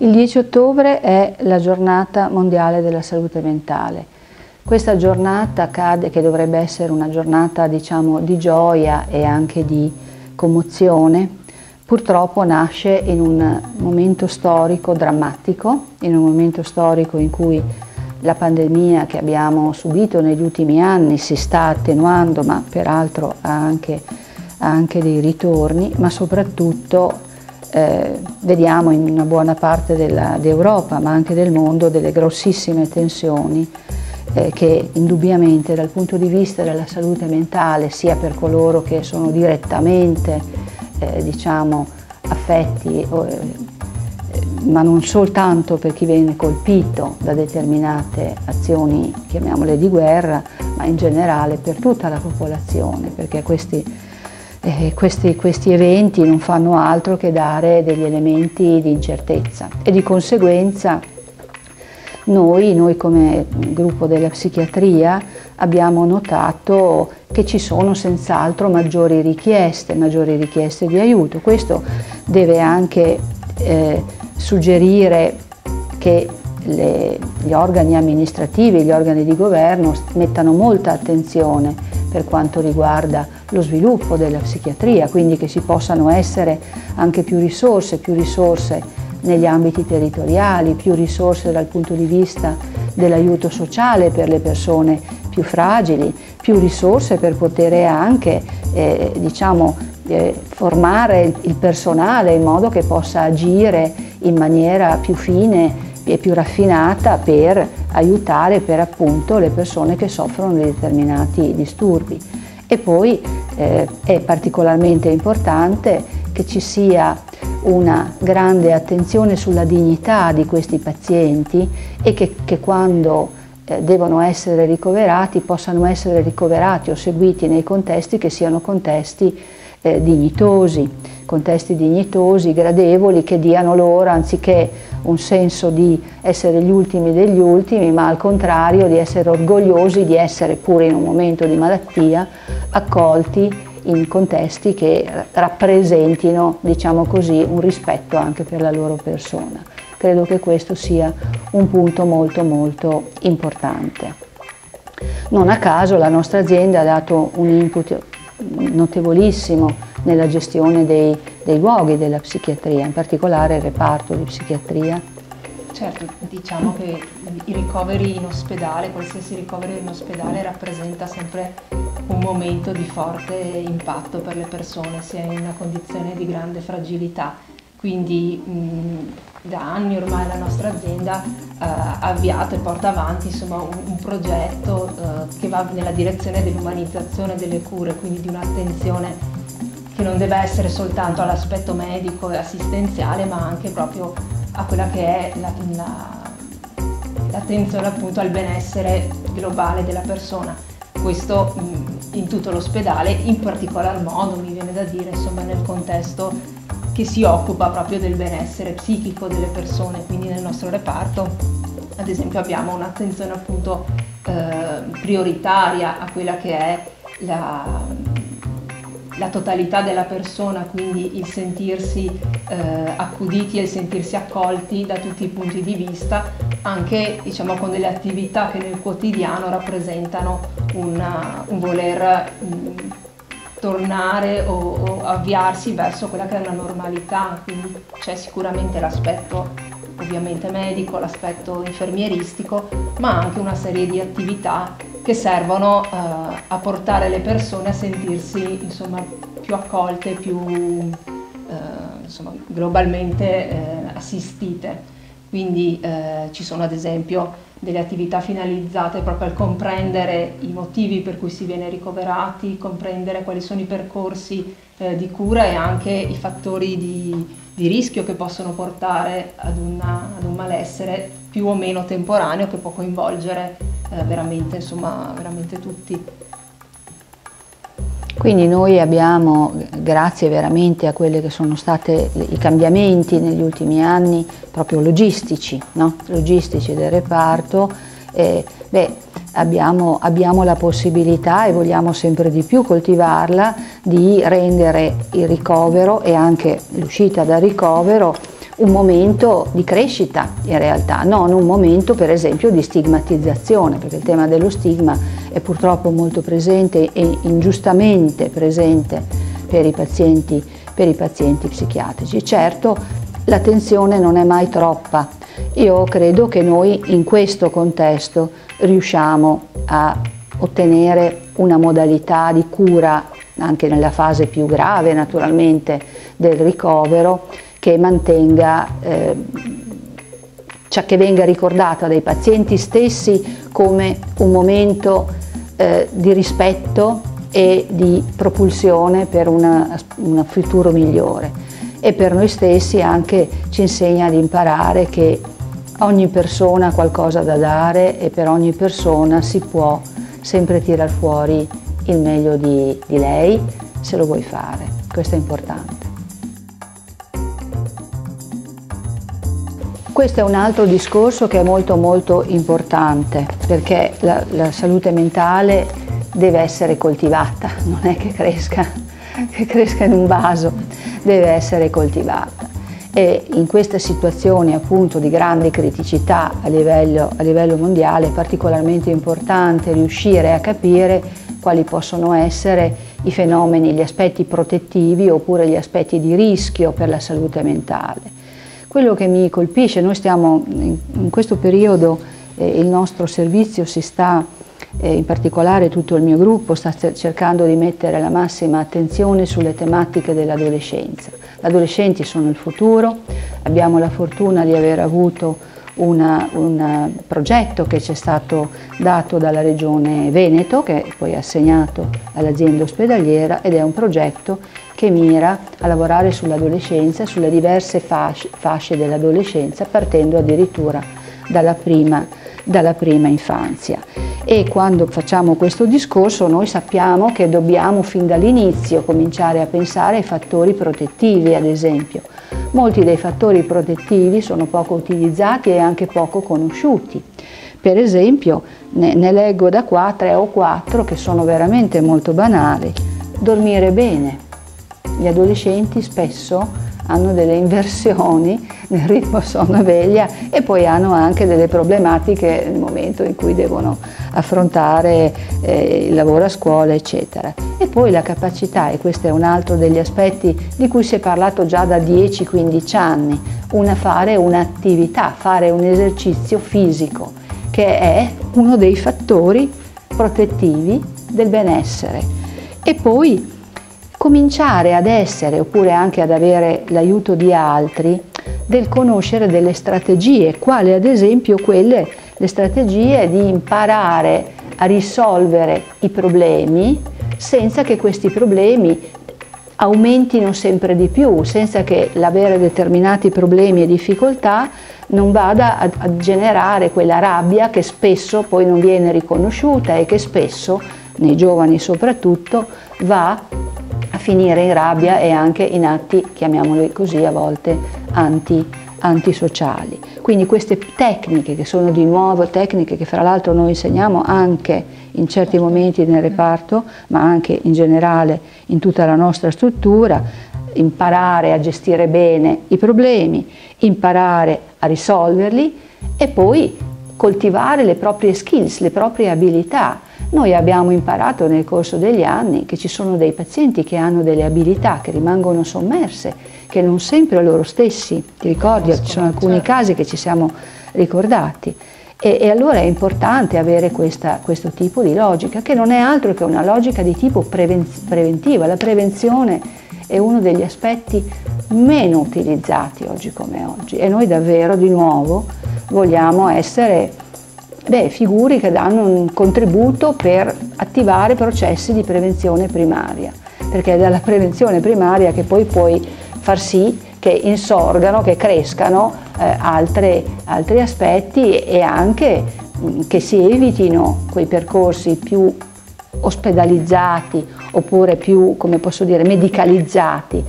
Il 10 ottobre è la giornata mondiale della salute mentale. Questa giornata cade, che dovrebbe essere una giornata diciamo, di gioia e anche di commozione, purtroppo nasce in un momento storico drammatico, in un momento storico in cui la pandemia che abbiamo subito negli ultimi anni si sta attenuando, ma peraltro ha anche, ha anche dei ritorni, ma soprattutto eh, vediamo in una buona parte d'Europa, ma anche del mondo, delle grossissime tensioni eh, che indubbiamente dal punto di vista della salute mentale, sia per coloro che sono direttamente eh, diciamo, affetti, eh, ma non soltanto per chi viene colpito da determinate azioni, chiamiamole di guerra, ma in generale per tutta la popolazione, perché questi eh, questi, questi, eventi non fanno altro che dare degli elementi di incertezza e di conseguenza noi, noi come gruppo della psichiatria abbiamo notato che ci sono senz'altro maggiori richieste, maggiori richieste di aiuto. Questo deve anche eh, suggerire che le, gli organi amministrativi, gli organi di governo mettano molta attenzione per quanto riguarda lo sviluppo della psichiatria, quindi che ci possano essere anche più risorse, più risorse negli ambiti territoriali, più risorse dal punto di vista dell'aiuto sociale per le persone più fragili, più risorse per poter anche eh, diciamo, eh, formare il personale in modo che possa agire in maniera più fine e più raffinata per aiutare per appunto le persone che soffrono di determinati disturbi. E poi eh, è particolarmente importante che ci sia una grande attenzione sulla dignità di questi pazienti e che, che quando eh, devono essere ricoverati possano essere ricoverati o seguiti nei contesti che siano contesti eh, dignitosi, contesti dignitosi, gradevoli, che diano loro, anziché un senso di essere gli ultimi degli ultimi, ma al contrario di essere orgogliosi di essere pure in un momento di malattia accolti in contesti che rappresentino, diciamo così, un rispetto anche per la loro persona. Credo che questo sia un punto molto molto importante. Non a caso la nostra azienda ha dato un input notevolissimo nella gestione dei, dei luoghi della psichiatria, in particolare il reparto di psichiatria. Certo, diciamo che i ricoveri in ospedale, qualsiasi ricovero in ospedale rappresenta sempre un momento di forte impatto per le persone, sia in una condizione di grande fragilità. Quindi mh, da anni ormai la nostra azienda eh, ha avviato e porta avanti insomma, un, un, progetto eh, che va nella direzione dell'umanizzazione delle cure, quindi di un'attenzione che non deve essere soltanto all'aspetto medico e assistenziale, ma anche proprio a quella che è la, la, l'attenzione appunto al benessere globale della persona. Questo in tutto l'ospedale, in particolar modo mi viene da dire insomma nel contesto che si occupa proprio del benessere psichico delle persone, quindi nel nostro reparto ad esempio abbiamo un'attenzione appunto eh, prioritaria a quella che è la, la totalità della persona, quindi il sentirsi eh, accuditi e il sentirsi accolti da tutti i punti di vista, anche diciamo, con delle attività che nel quotidiano rappresentano una, un voler mh, mm, tornare o, o, avviarsi verso quella che è una normalità, quindi c'è sicuramente l'aspetto ovviamente medico, l'aspetto infermieristico, ma anche una serie di attività che servono eh, a portare le persone a sentirsi insomma, più accolte, più eh, insomma, globalmente eh, assistite. Quindi eh, ci sono ad esempio delle attività finalizzate proprio al comprendere i motivi per cui si viene ricoverati, comprendere quali sono i percorsi eh, di cura e anche i fattori di, di rischio che possono portare ad, una, ad, un malessere più o meno temporaneo che può coinvolgere eh, veramente, insomma, veramente tutti. Quindi noi abbiamo, grazie veramente a quelli che sono stati i cambiamenti negli ultimi anni, proprio logistici, no? logistici del reparto, eh, beh, abbiamo, abbiamo la possibilità e vogliamo sempre di più coltivarla di rendere il ricovero e anche l'uscita dal ricovero un momento di crescita in realtà, non un momento per esempio di stigmatizzazione, perché il tema dello stigma è purtroppo molto presente e ingiustamente presente per i pazienti, per i pazienti psichiatrici. Certo, l'attenzione non è mai troppa. Io credo che noi in questo contesto riusciamo a ottenere una modalità di cura anche nella fase più grave naturalmente del ricovero che mantenga, eh, cioè che venga ricordata dai pazienti stessi come un momento eh, di rispetto e di propulsione per un futuro migliore e per noi stessi anche ci insegna ad imparare che ogni persona ha qualcosa da dare e per ogni persona si può sempre tirar fuori il meglio di, di lei se lo vuoi fare, questo è importante. Questo è un altro discorso che è molto molto importante perché la, la salute mentale deve essere coltivata, non è che cresca, che cresca in un vaso, deve essere coltivata e in queste situazioni appunto di grande criticità a livello, a livello, mondiale è particolarmente importante riuscire a capire quali possono essere i fenomeni, gli aspetti protettivi oppure gli aspetti di rischio per la salute mentale. Quello che mi colpisce, noi stiamo in questo periodo, eh, il nostro servizio si sta, eh, in particolare tutto il mio gruppo, sta cercando di mettere la massima attenzione sulle tematiche dell'adolescenza. Gli adolescenti sono il futuro, abbiamo la fortuna di aver avuto una, un progetto che ci è stato dato dalla Regione Veneto, che è poi assegnato all'azienda ospedaliera ed è un progetto che mira a lavorare sull'adolescenza, sulle diverse fasce, fasce dell'adolescenza, partendo addirittura dalla prima, dalla prima infanzia. E quando facciamo questo discorso noi sappiamo che dobbiamo fin dall'inizio cominciare a pensare ai fattori protettivi, ad esempio. Molti dei fattori protettivi sono poco utilizzati e anche poco conosciuti. Per esempio, ne, ne leggo da qua tre o quattro che sono veramente molto banali. Dormire bene, gli adolescenti spesso hanno delle inversioni nel ritmo sonno-veglia e poi hanno anche delle problematiche nel momento in cui devono affrontare eh, il lavoro a scuola, eccetera. E poi la capacità, e questo è un altro degli aspetti di cui si è parlato già da 10-15 anni, una fare un'attività, fare un esercizio fisico, che è uno dei fattori protettivi del benessere. E poi cominciare ad essere, oppure anche ad avere l'aiuto di altri, del conoscere delle strategie, quali ad esempio quelle, le strategie di imparare a risolvere i problemi senza che questi problemi aumentino sempre di più, senza che l'avere determinati problemi e difficoltà non vada a, generare quella rabbia che spesso poi non viene riconosciuta e che spesso, nei giovani soprattutto, va a finire in rabbia e anche in atti, chiamiamoli così a volte, anti, antisociali. Quindi queste tecniche che sono di nuovo tecniche che fra l'altro noi insegniamo anche in certi momenti nel reparto, ma anche in generale in tutta la nostra struttura, imparare a gestire bene i problemi, imparare a risolverli e poi coltivare le proprie skills, le proprie abilità, noi abbiamo imparato nel corso degli anni che ci sono dei pazienti che hanno delle abilità che rimangono sommerse, che non sempre loro stessi, ti ricordi, ci sono alcuni certo. casi che ci siamo ricordati. E, e allora è importante avere questa, questo tipo di logica, che non è altro che una logica di tipo preven preventiva. La prevenzione è uno degli aspetti meno utilizzati oggi come oggi e noi davvero di nuovo vogliamo essere Beh, figure che danno un contributo per attivare processi di prevenzione primaria, perché è dalla prevenzione primaria che poi puoi far sì che insorgano, che crescano eh, altre, altri aspetti e anche mh, mm, che si evitino quei percorsi più ospedalizzati oppure più, come posso dire, medicalizzati.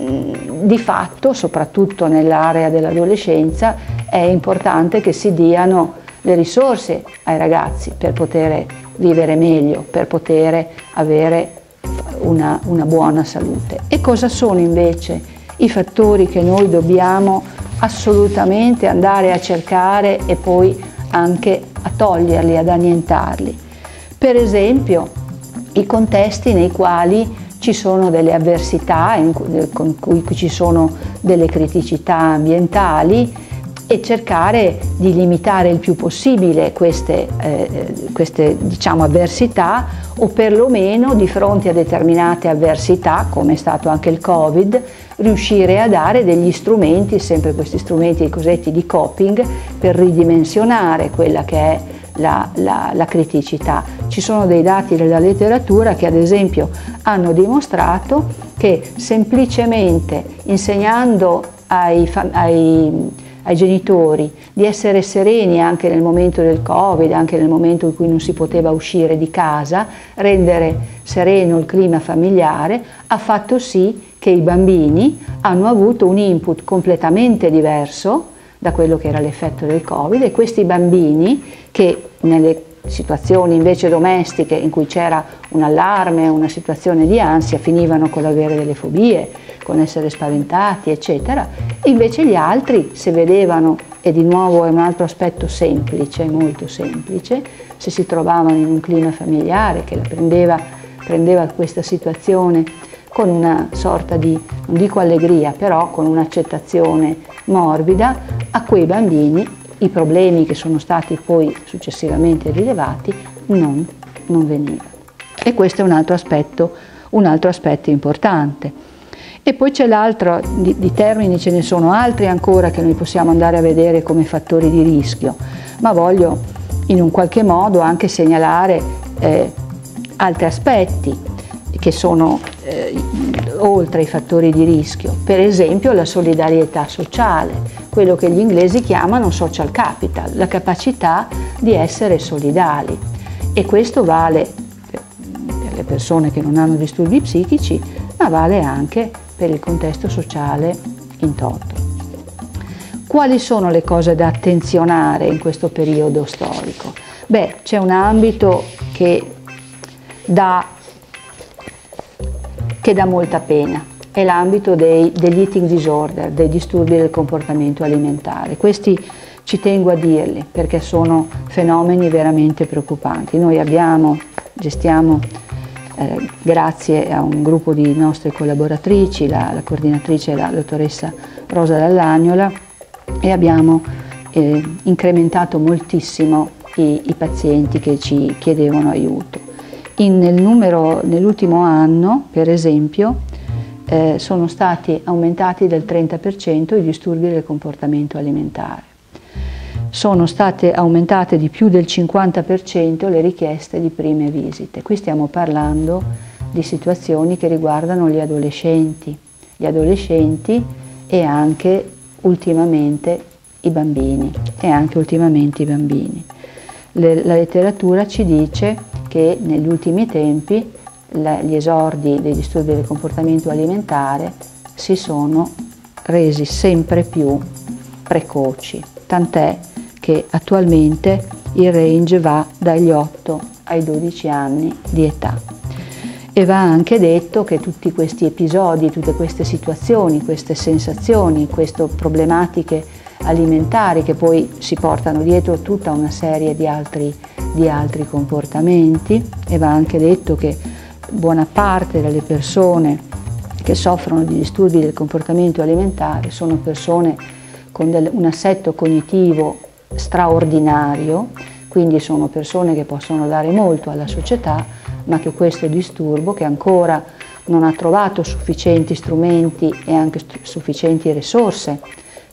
Mm, di fatto, soprattutto nell'area dell'adolescenza, è importante che si diano le risorse ai ragazzi per poter vivere meglio, per poter avere una, una buona salute. E cosa sono invece i fattori che noi dobbiamo assolutamente andare a cercare e poi anche a toglierli, ad annientarli. Per esempio i contesti nei quali ci sono delle avversità, con cui ci sono delle criticità ambientali e cercare di limitare il più possibile queste, eh, queste diciamo, avversità o perlomeno di fronte a determinate avversità, come è stato anche il Covid, riuscire a dare degli strumenti, sempre questi strumenti cosiddetti di coping, per ridimensionare quella che è la, la, la, criticità. Ci sono dei dati della letteratura che ad esempio hanno dimostrato che semplicemente insegnando ai, ai, ai genitori di essere sereni anche nel momento del Covid, anche nel momento in cui non si poteva uscire di casa, rendere sereno il clima familiare, ha fatto sì che i bambini hanno avuto un input completamente diverso da quello che era l'effetto del Covid e questi bambini che nelle situazioni invece domestiche in cui c'era un allarme, una situazione di ansia, finivano con l'avere delle fobie, con essere spaventati, eccetera. Invece gli altri, se vedevano, e di nuovo è un altro aspetto semplice, molto semplice, se si trovavano in un clima familiare che la prendeva, prendeva questa situazione con una sorta di, non dico allegria, però con un'accettazione morbida, a quei bambini i problemi che sono stati poi successivamente rilevati non, non venivano. E questo è un altro aspetto, un altro aspetto importante. E poi c'è l'altro, di, di, termini ce ne sono altri ancora che noi possiamo andare a vedere come fattori di rischio, ma voglio in un qualche modo anche segnalare eh, altri aspetti che sono eh, oltre i fattori di rischio, per esempio la solidarietà sociale, quello che gli inglesi chiamano social capital, la capacità di essere solidali e questo vale per le persone che non hanno disturbi psichici, ma vale anche per il contesto sociale in toto. Quali sono le cose da attenzionare in questo periodo storico? Beh, c'è un ambito che dà che dà molta pena. È l'ambito degli eating disorder, dei disturbi del comportamento alimentare. Questi ci tengo a dirli perché sono fenomeni veramente preoccupanti. Noi abbiamo, gestiamo eh, grazie a un gruppo di nostre collaboratrici, la, la coordinatrice è la dottoressa Rosa Dall'Agnola e abbiamo eh, incrementato moltissimo i, i pazienti che ci chiedevano aiuto. In, nel numero, nell'ultimo anno, per esempio, eh, sono stati aumentati del 30% i disturbi del comportamento alimentare. Sono state aumentate di più del 50% le richieste di prime visite. Qui stiamo parlando di situazioni che riguardano gli adolescenti, gli adolescenti e anche ultimamente i bambini ultimamente i bambini. Le, la letteratura ci dice che negli ultimi tempi gli esordi dei disturbi del comportamento alimentare si sono resi sempre più precoci, tant'è che attualmente il range va dagli 8 ai 12 anni di età. E va anche detto che tutti questi episodi, tutte queste situazioni, queste sensazioni, queste problematiche alimentari che poi si portano dietro tutta una serie di altri, di altri comportamenti e va anche detto che buona parte delle persone che soffrono di disturbi del comportamento alimentare sono persone con del, un assetto cognitivo straordinario, quindi sono persone che possono dare molto alla società, ma che questo disturbo, che ancora non ha trovato sufficienti strumenti e anche sufficienti risorse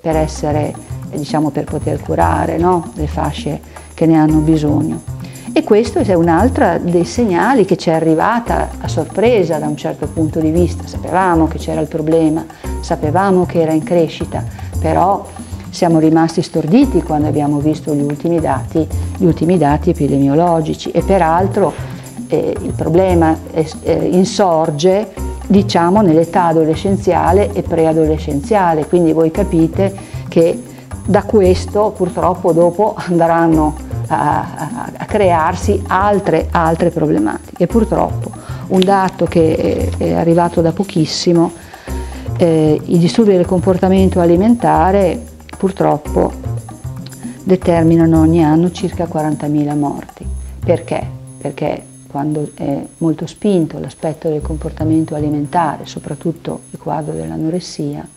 per, essere, diciamo, per poter curare no? le fasce che ne hanno bisogno. E questo è un altro dei segnali che ci è arrivata a sorpresa da un certo punto di vista. Sapevamo che c'era il problema, sapevamo che era in crescita, però siamo rimasti storditi quando abbiamo visto gli ultimi dati, gli ultimi dati epidemiologici e peraltro eh, il problema eh, insorge diciamo nell'età adolescenziale e preadolescenziale, quindi voi capite che da questo purtroppo dopo andranno a, a, crearsi altre, altre problematiche. Purtroppo un dato che è, è arrivato da pochissimo, eh, i disturbi del comportamento alimentare purtroppo determinano ogni anno circa 40.000 morti. Perché? Perché quando è molto spinto l'aspetto del comportamento alimentare, soprattutto il quadro dell'anoressia,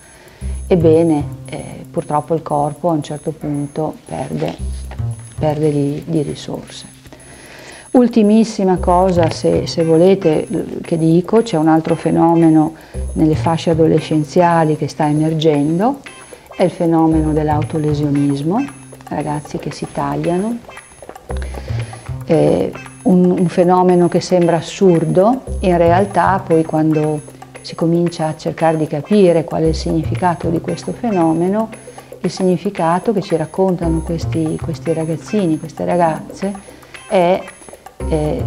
ebbene eh, purtroppo il corpo a un certo punto perde, perde di, risorse. Ultimissima cosa, se, se, volete, che dico, c'è un altro fenomeno nelle fasce adolescenziali che sta emergendo, è il fenomeno dell'autolesionismo, ragazzi che si tagliano, eh, un, un fenomeno che sembra assurdo, in realtà poi quando si comincia a cercare di capire qual è il significato di questo fenomeno, il significato che ci raccontano questi, questi ragazzini, queste ragazze, è eh,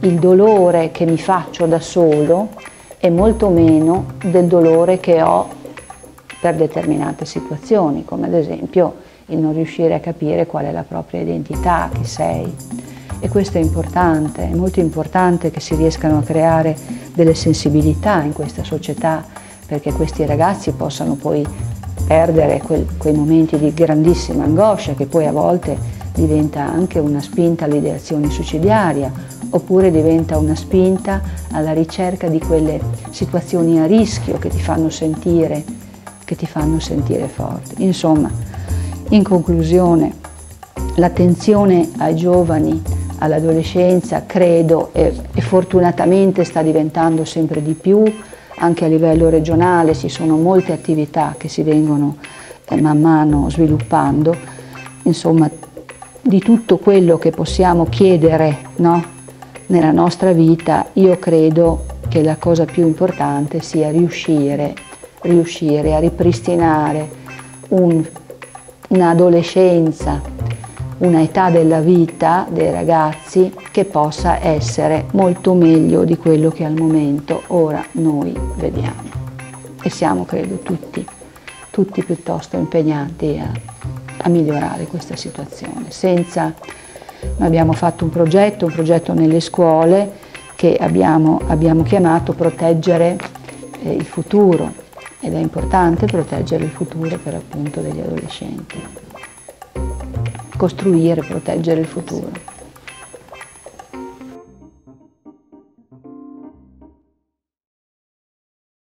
il dolore che mi faccio da solo è molto meno del dolore che ho per determinate situazioni, come ad esempio il non riuscire a capire qual è la propria identità, chi sei. E questo è importante, è molto importante che si riescano a creare delle sensibilità in questa società perché questi ragazzi possano poi perdere quel, quei momenti di grandissima angoscia che poi a volte diventa anche una spinta all'ideazione suicidiaria oppure diventa una spinta alla ricerca di quelle situazioni a rischio che ti fanno sentire, che ti fanno sentire forte. Insomma, in conclusione, l'attenzione ai giovani, all'adolescenza, credo e, e fortunatamente sta diventando sempre di più, anche a livello regionale ci sono molte attività che si vengono eh, man mano sviluppando, insomma di tutto quello che possiamo chiedere no, nella nostra vita, io credo che la cosa più importante sia riuscire, riuscire a ripristinare un, un'adolescenza, una età della vita dei ragazzi che possa essere molto meglio di quello che al momento ora noi vediamo. E siamo, credo, tutti, tutti piuttosto impegnati a a migliorare questa situazione. Senza, abbiamo fatto un progetto, un progetto nelle scuole che abbiamo, abbiamo chiamato Proteggere eh, il futuro ed è importante proteggere il futuro per appunto degli adolescenti. Costruire, proteggere il futuro.